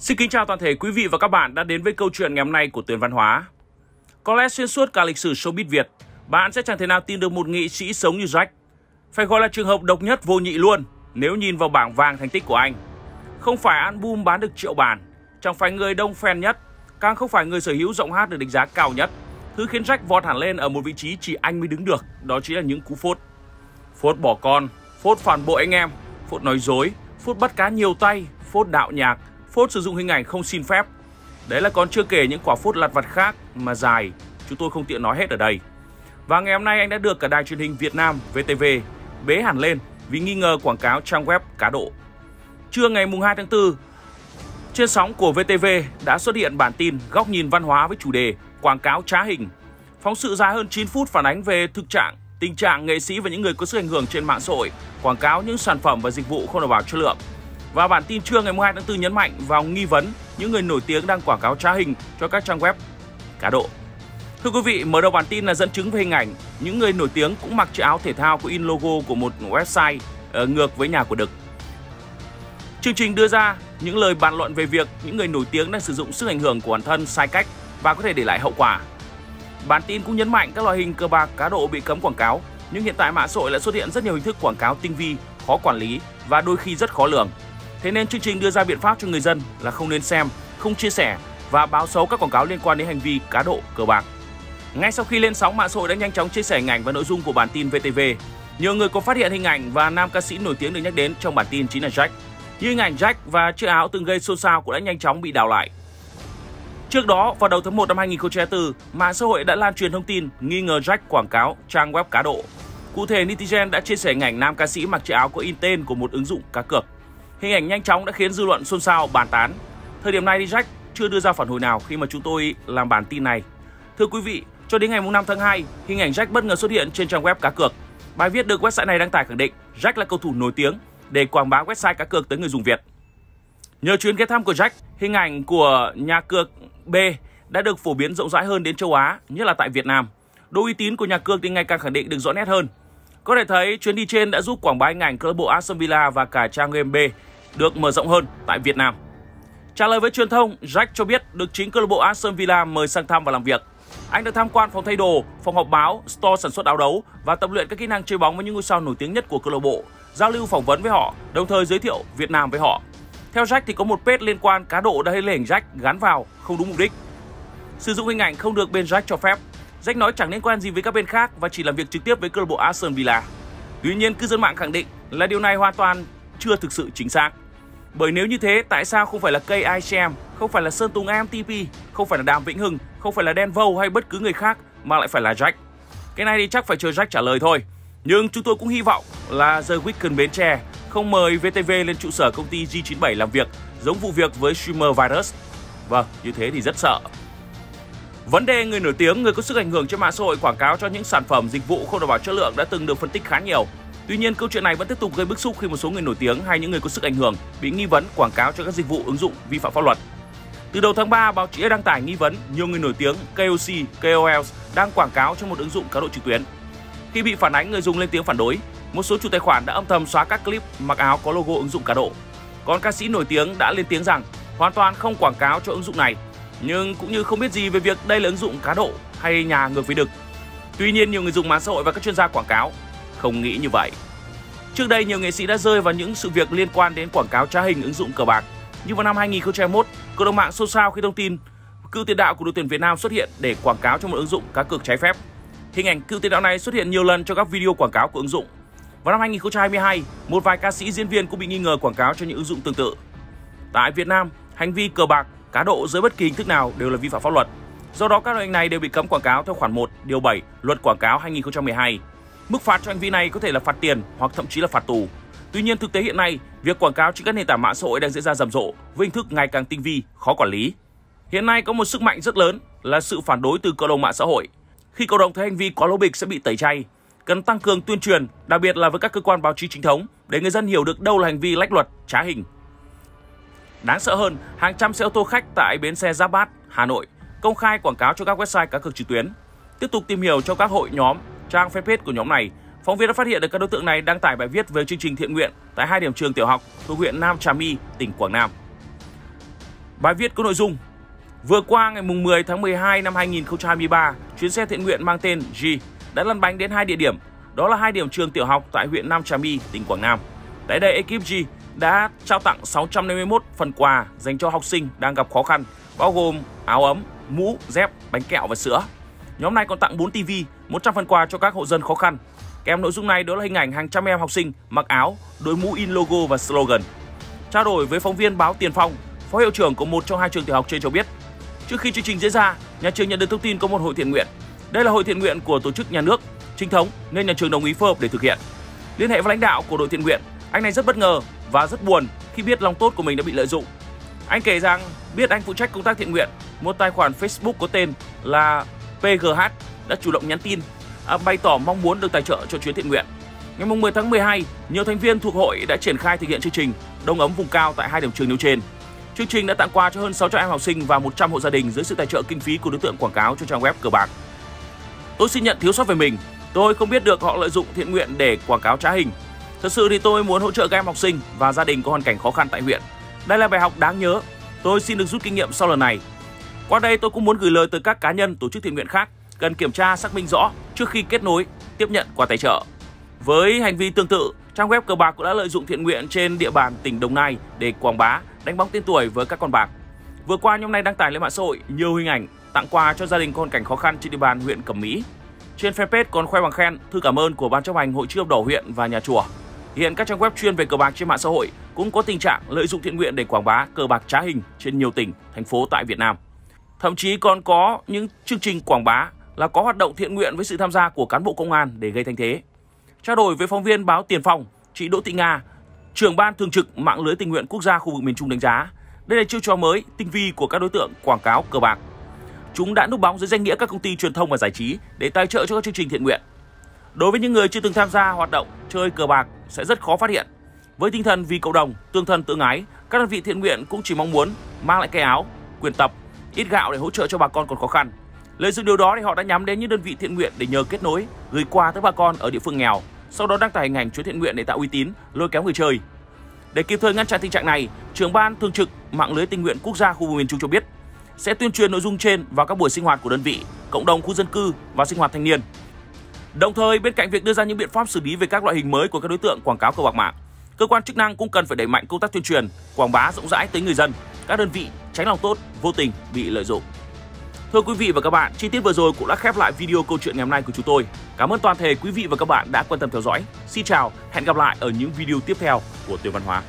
Xin kính chào toàn thể quý vị và các bạn đã đến với câu chuyện ngày hôm nay của Tuyền Văn Hóa. Có lẽ xuyên suốt cả lịch sử showbiz Việt, bạn sẽ chẳng thể nào tin được một nghị sĩ sống như Jack. Phải gọi là trường hợp độc nhất vô nhị luôn nếu nhìn vào bảng vàng thành tích của anh. Không phải album bán được triệu bản, chẳng phải người đông fan nhất, càng không phải người sở hữu giọng hát được đánh giá cao nhất. Thứ khiến Jack vọt hẳn lên ở một vị trí chỉ anh mới đứng được, đó chính là những cú phốt. Phốt bỏ con, phốt phản bội anh em, phốt nói dối, phốt bắt cá nhiều tay, phốt đạo nhạc, phốt sử dụng hình ảnh không xin phép. Đấy là còn chưa kể những quả phốt lặt vặt khác mà dài, chúng tôi không tiện nói hết ở đây. Và ngày hôm nay anh đã được cả đài truyền hình Việt Nam VTV bế hẳn lên vì nghi ngờ quảng cáo trang web cá độ. Trưa ngày mùng 2 tháng 4, trên sóng của VTV đã xuất hiện bản tin góc nhìn văn hóa với chủ đề quảng cáo trá hình. Phóng sự dài hơn 9 phút phản ánh về thực trạng, tình trạng nghệ sĩ và những người có sức ảnh hưởng trên mạng xã hội quảng cáo những sản phẩm và dịch vụ không đảm bảo chất lượng. Và bản tin trưa ngày 2 tháng 4 nhấn mạnh vào nghi vấn những người nổi tiếng đang quảng cáo trá hình cho các trang web cá độ. Thưa quý vị, mở đầu bản tin là dẫn chứng về hình ảnh những người nổi tiếng cũng mặc chiếc áo thể thao có in logo của một website ờ, ngược với nhà của Đực. Chương trình đưa ra những lời bàn luận về việc những người nổi tiếng đang sử dụng sức ảnh hưởng của bản thân sai cách và có thể để lại hậu quả. Bản tin cũng nhấn mạnh các loại hình cờ bạc cá độ bị cấm quảng cáo, nhưng hiện tại mạng xã hội lại xuất hiện rất nhiều hình thức quảng cáo tinh vi, khó quản lý và đôi khi rất khó lường. Thế nên chương trình đưa ra biện pháp cho người dân là không nên xem, không chia sẻ và báo xấu các quảng cáo liên quan đến hành vi cá độ cờ bạc. Ngay sau khi lên sóng, mạng xã hội đã nhanh chóng chia sẻ hình ảnh và nội dung của bản tin VTV. Nhiều người có phát hiện hình ảnh và nam ca sĩ nổi tiếng được nhắc đến trong bản tin chính là Jack. Như hình ảnh Jack và chiếc áo từng gây xôn xao cũng đã nhanh chóng bị đào lại. Trước đó, vào đầu tháng 1 năm 2024, mạng xã hội đã lan truyền thông tin nghi ngờ Jack quảng cáo trang web cá độ. Cụ thể, netizen đã chia sẻ hình ảnh nam ca sĩ mặc chiếc áo có in tên của một ứng dụng cá cược. Hình ảnh nhanh chóng đã khiến dư luận xôn xao bàn tán. Thời điểm này thì Jack chưa đưa ra phản hồi nào khi mà chúng tôi làm bản tin này. Thưa quý vị, cho đến ngày 5 tháng 2, hình ảnh Jack bất ngờ xuất hiện trên trang web cá cược. Bài viết được website này đăng tải khẳng định Jack là cầu thủ nổi tiếng để quảng bá website cá cược tới người dùng Việt. Nhờ chuyến ghé thăm của Jack, hình ảnh của nhà cược B đã được phổ biến rộng rãi hơn đến châu Á, nhất là tại Việt Nam. Độ uy tín của nhà cược thì ngày càng khẳng định được rõ nét hơn. Có thể thấy chuyến đi trên đã giúp quảng bá hình ảnh câu lạc bộ Aston Villa và cả trang game B được mở rộng hơn tại Việt Nam. Trả lời với truyền thông, Jack cho biết được chính câu lạc bộ Aston Villa mời sang thăm và làm việc. Anh được tham quan phòng thay đồ, phòng họp báo, store sản xuất áo đấu và tập luyện các kỹ năng chơi bóng với những ngôi sao nổi tiếng nhất của câu lạc bộ, giao lưu phỏng vấn với họ, đồng thời giới thiệu Việt Nam với họ. Theo Jack thì có một page liên quan cá độ đã lên hình Jack gắn vào không đúng mục đích. Sử dụng hình ảnh không được bên Jack cho phép. Jack nói chẳng liên quan gì với các bên khác và chỉ làm việc trực tiếp với câu lạc bộ Aston Villa. Tuy nhiên, cư dân mạng khẳng định là điều này hoàn toàn chưa thực sự chính xác. Bởi nếu như thế, tại sao không phải là cây ICM, không phải là Sơn Tùng MTP, không phải là Đàm Vĩnh Hưng, không phải là Đen Vâu hay bất cứ người khác mà lại phải là Jack? Cái này thì chắc phải chờ Jack trả lời thôi. Nhưng chúng tôi cũng hy vọng là The Weekend Bến Tre không mời VTV lên trụ sở công ty G97 làm việc giống vụ việc với streamer Virus. Vâng, như thế thì rất sợ. Vấn đề người nổi tiếng, người có sức ảnh hưởng trên mạng xã hội quảng cáo cho những sản phẩm dịch vụ không đảm bảo chất lượng đã từng được phân tích khá nhiều. Tuy nhiên, câu chuyện này vẫn tiếp tục gây bức xúc khi một số người nổi tiếng hay những người có sức ảnh hưởng bị nghi vấn quảng cáo cho các dịch vụ ứng dụng vi phạm pháp luật. Từ đầu tháng 3, báo chí đã đăng tải nghi vấn nhiều người nổi tiếng KOC, KOLs đang quảng cáo cho một ứng dụng cá độ trực tuyến. Khi bị phản ánh, người dùng lên tiếng phản đối, một số chủ tài khoản đã âm thầm xóa các clip mặc áo có logo ứng dụng cá độ. Còn ca sĩ nổi tiếng đã lên tiếng rằng hoàn toàn không quảng cáo cho ứng dụng này, nhưng cũng như không biết gì về việc đây là ứng dụng cá độ hay nhà ngược với đực. Tuy nhiên, nhiều người dùng mạng xã hội và các chuyên gia quảng cáo không nghĩ như vậy. Trước đây, nhiều nghệ sĩ đã rơi vào những sự việc liên quan đến quảng cáo trá hình ứng dụng cờ bạc. Như vào năm 2021, cộng đồng mạng xôn xao khi thông tin cựu tiền đạo của đội tuyển Việt Nam xuất hiện để quảng cáo cho một ứng dụng cá cược trái phép. Hình ảnh cựu tiền đạo này xuất hiện nhiều lần trong các video quảng cáo của ứng dụng. Vào năm 2022, một vài ca sĩ diễn viên cũng bị nghi ngờ quảng cáo cho những ứng dụng tương tự. Tại Việt Nam, hành vi cờ bạc, cá độ dưới bất kỳ hình thức nào đều là vi phạm pháp luật. Do đó các loại hình này đều bị cấm quảng cáo theo khoản 1, điều 7 Luật quảng cáo 2012. Mức phạt cho hành vi này có thể là phạt tiền hoặc thậm chí là phạt tù. Tuy nhiên thực tế hiện nay, việc quảng cáo trên các nền tảng mạng xã hội đang diễn ra rầm rộ với hình thức ngày càng tinh vi, khó quản lý. Hiện nay có một sức mạnh rất lớn là sự phản đối từ cộng đồng mạng xã hội. Khi cộng đồng thấy hành vi quá lố bịch sẽ bị tẩy chay, cần tăng cường tuyên truyền, đặc biệt là với các cơ quan báo chí chính thống để người dân hiểu được đâu là hành vi lách luật, trá hình. Đáng sợ hơn, hàng trăm xe ô tô khách tại bến xe Giáp Bát, Hà Nội công khai quảng cáo cho các website cá cược trực tuyến. Tiếp tục tìm hiểu cho các hội nhóm, trang fanpage của nhóm này, phóng viên đã phát hiện được các đối tượng này đăng tải bài viết về chương trình thiện nguyện tại hai điểm trường tiểu học thuộc huyện Nam Trà My, tỉnh Quảng Nam. Bài viết có nội dung Vừa qua ngày 10 tháng 12 năm 2023, chuyến xe thiện nguyện mang tên G đã lăn bánh đến hai địa điểm, đó là hai điểm trường tiểu học tại huyện Nam Trà My, tỉnh Quảng Nam. Tại đây, ekip G đã trao tặng 651 phần quà dành cho học sinh đang gặp khó khăn, bao gồm áo ấm, mũ, dép, bánh kẹo và sữa. Nhóm này còn tặng 4 TV, 100 phần quà cho các hộ dân khó khăn. Kèm nội dung này đó là hình ảnh hàng trăm em học sinh mặc áo, đội mũ in logo và slogan. Trao đổi với phóng viên báo Tiền Phong, Phó hiệu trưởng của một trong hai trường tiểu học trên cho biết, trước khi chương trình diễn ra, nhà trường nhận được thông tin có một hội thiện nguyện. Đây là hội thiện nguyện của tổ chức nhà nước, chính thống nên nhà trường đồng ý phối hợp để thực hiện. Liên hệ với lãnh đạo của đội thiện nguyện, anh này rất bất ngờ và rất buồn khi biết lòng tốt của mình đã bị lợi dụng. Anh kể rằng biết anh phụ trách công tác thiện nguyện, một tài khoản Facebook có tên là PGH đã chủ động nhắn tin à, bày tỏ mong muốn được tài trợ cho chuyến thiện nguyện. Ngày 10 tháng 12, nhiều thành viên thuộc hội đã triển khai thực hiện chương trình Đông ấm vùng cao tại hai điểm trường nêu trên. Chương trình đã tặng quà cho hơn 600 em học sinh và 100 hộ gia đình dưới sự tài trợ kinh phí của đối tượng quảng cáo cho trang web cờ bạc. Tôi xin nhận thiếu sót về mình. Tôi không biết được họ lợi dụng thiện nguyện để quảng cáo trá hình. Thật sự thì tôi muốn hỗ trợ các em học sinh và gia đình có hoàn cảnh khó khăn tại huyện. Đây là bài học đáng nhớ. Tôi xin được rút kinh nghiệm sau lần này. Qua đây tôi cũng muốn gửi lời tới các cá nhân, tổ chức thiện nguyện khác cần kiểm tra xác minh rõ trước khi kết nối tiếp nhận quà tài trợ. Với hành vi tương tự, trang web cờ bạc cũng đã lợi dụng thiện nguyện trên địa bàn tỉnh Đồng Nai để quảng bá, đánh bóng tên tuổi với các con bạc. Vừa qua nhóm này đăng tải lên mạng xã hội nhiều hình ảnh tặng quà cho gia đình con cảnh khó khăn trên địa bàn huyện Cẩm Mỹ. Trên fanpage còn khoe bằng khen thư cảm ơn của ban chấp hành hội chữ thập đỏ huyện và nhà chùa. Hiện các trang web chuyên về cờ bạc trên mạng xã hội cũng có tình trạng lợi dụng thiện nguyện để quảng bá cờ bạc trá hình trên nhiều tỉnh, thành phố tại Việt Nam. Thậm chí còn có những chương trình quảng bá là có hoạt động thiện nguyện với sự tham gia của cán bộ công an để gây thanh thế. Trao đổi với phóng viên báo Tiền Phong, chị Đỗ Thị Nga, trưởng ban thường trực mạng lưới tình nguyện quốc gia khu vực miền Trung đánh giá, đây là chiêu trò mới, tinh vi của các đối tượng quảng cáo cờ bạc. Chúng đã núp bóng dưới danh nghĩa các công ty truyền thông và giải trí để tài trợ cho các chương trình thiện nguyện. Đối với những người chưa từng tham gia hoạt động chơi cờ bạc sẽ rất khó phát hiện. Với tinh thần vì cộng đồng, tương thân tương ái, các đơn vị thiện nguyện cũng chỉ mong muốn mang lại cái áo, quyền tập, ít gạo để hỗ trợ cho bà con còn khó khăn. Lợi dụng điều đó thì họ đã nhắm đến những đơn vị thiện nguyện để nhờ kết nối, gửi quà tới bà con ở địa phương nghèo, sau đó đăng tải hình ảnh chuyến thiện nguyện để tạo uy tín, lôi kéo người chơi. Để kịp thời ngăn chặn tình trạng này, trưởng ban thường trực mạng lưới tình nguyện quốc gia khu vực miền Trung cho biết sẽ tuyên truyền nội dung trên vào các buổi sinh hoạt của đơn vị, cộng đồng khu dân cư và sinh hoạt thanh niên. Đồng thời, bên cạnh việc đưa ra những biện pháp xử lý về các loại hình mới của các đối tượng quảng cáo cờ bạc mạng, cơ quan chức năng cũng cần phải đẩy mạnh công tác tuyên truyền, quảng bá rộng rãi tới người dân, các đơn vị tránh lòng tốt vô tình bị lợi dụng. Thưa quý vị và các bạn, chi tiết vừa rồi cũng đã khép lại video câu chuyện ngày hôm nay của chúng tôi. Cảm ơn toàn thể quý vị và các bạn đã quan tâm theo dõi. Xin chào, hẹn gặp lại ở những video tiếp theo của Tuyên Văn Hóa.